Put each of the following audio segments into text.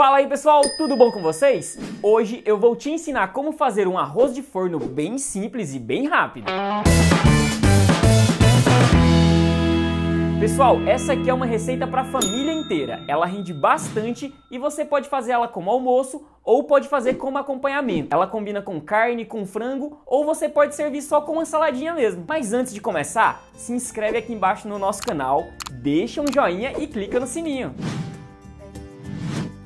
Fala aí pessoal, tudo bom com vocês? Hoje eu vou te ensinar como fazer um arroz de forno bem simples e bem rápido. Pessoal, essa aqui é uma receita para a família inteira. Ela rende bastante e você pode fazer ela como almoço ou pode fazer como acompanhamento. Ela combina com carne, com frango ou você pode servir só com uma saladinha mesmo. Mas antes de começar, se inscreve aqui embaixo no nosso canal, deixa um joinha e clica no sininho.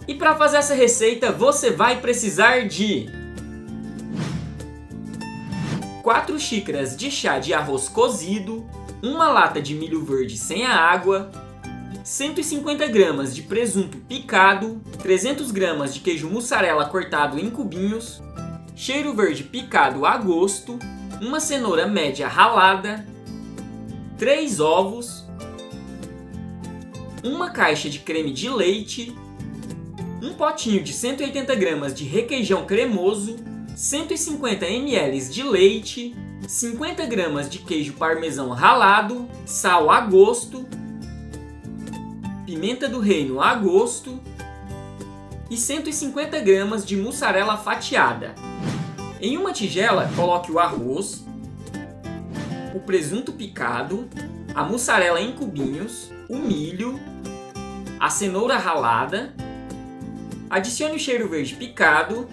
E para fazer essa receita, você vai precisar de 4 xícaras de chá de arroz cozido, uma lata de milho verde sem a água, 150 gramas de presunto picado, 300 gramas de queijo mussarela cortado em cubinhos, cheiro verde picado a gosto, uma cenoura média ralada, 3 ovos, uma caixa de creme de leite, um potinho de 180 gramas de requeijão cremoso, 150 ml de leite, 50 gramas de queijo parmesão ralado, sal a gosto, pimenta do reino a gosto e 150 gramas de mussarela fatiada. Em uma tigela, coloque o arroz, o presunto picado, a mussarela em cubinhos, o milho, a cenoura ralada Adicione o cheiro verde picado,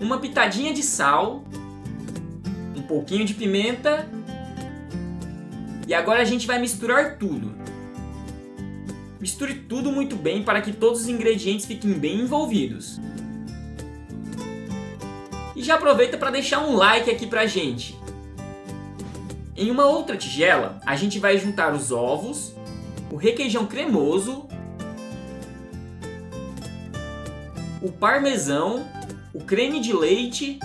uma pitadinha de sal, um pouquinho de pimenta e agora a gente vai misturar tudo. Misture tudo muito bem para que todos os ingredientes fiquem bem envolvidos. E já aproveita para deixar um like aqui pra gente. Em uma outra tigela, a gente vai juntar os ovos, o requeijão cremoso o parmesão, o creme de leite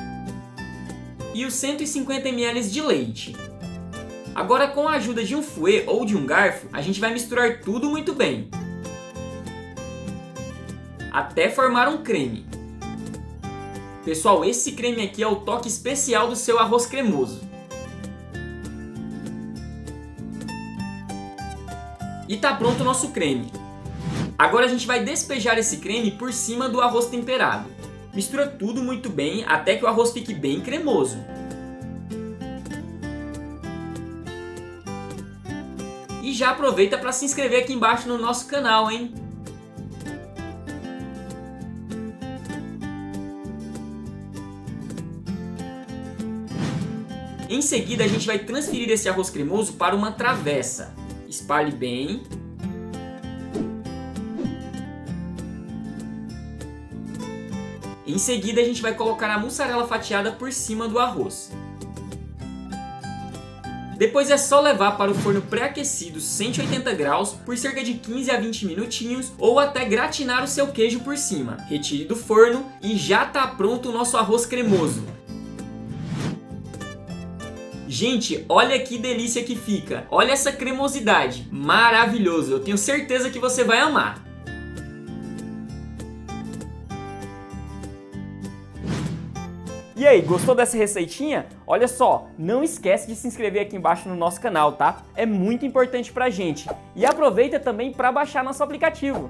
e os 150 ml de leite. Agora com a ajuda de um fouet ou de um garfo, a gente vai misturar tudo muito bem. Até formar um creme. Pessoal, esse creme aqui é o toque especial do seu arroz cremoso. E tá pronto o nosso creme. Agora a gente vai despejar esse creme por cima do arroz temperado. Mistura tudo muito bem até que o arroz fique bem cremoso. E já aproveita para se inscrever aqui embaixo no nosso canal, hein? Em seguida, a gente vai transferir esse arroz cremoso para uma travessa. Espalhe bem Em seguida, a gente vai colocar a mussarela fatiada por cima do arroz. Depois é só levar para o forno pré-aquecido 180 graus por cerca de 15 a 20 minutinhos ou até gratinar o seu queijo por cima. Retire do forno e já está pronto o nosso arroz cremoso. Gente, olha que delícia que fica. Olha essa cremosidade. Maravilhoso. Eu tenho certeza que você vai amar. E aí, gostou dessa receitinha? Olha só, não esquece de se inscrever aqui embaixo no nosso canal, tá? É muito importante pra gente. E aproveita também para baixar nosso aplicativo.